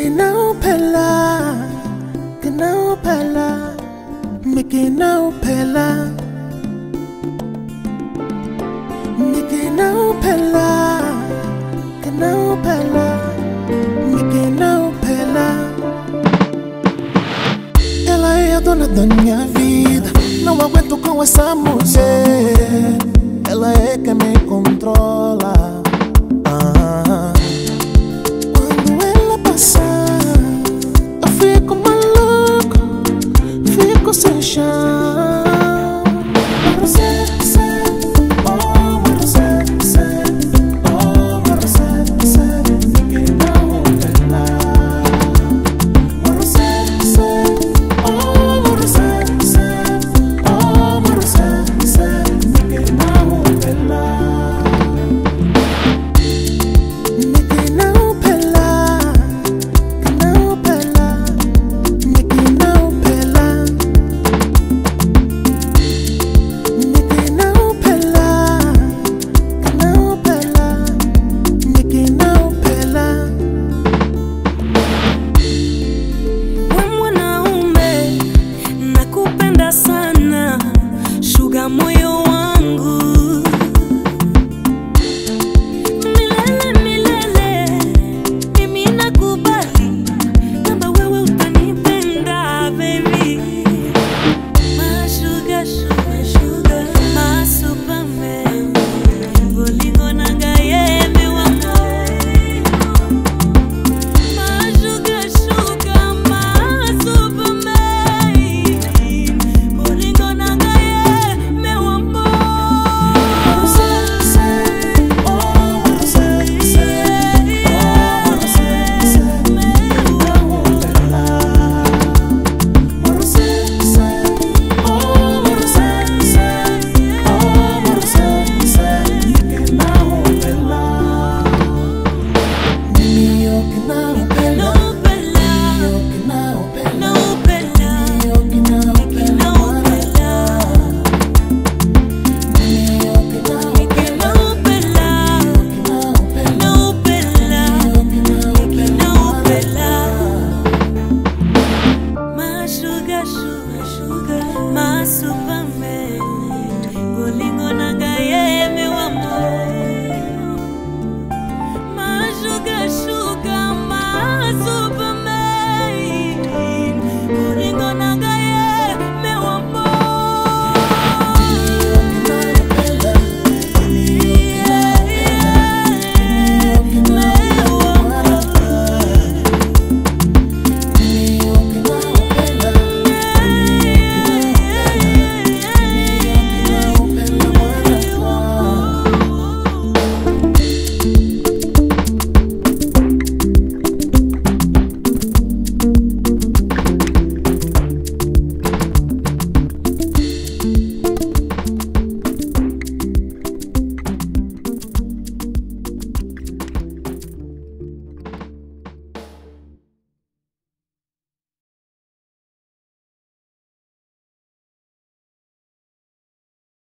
Make now pela, now pela, make now pela, make now pela, Me pela, make now pela. Ela é a dona da minha vida, não aguento com essa mulher. Ela é que me controla. Chão. yangu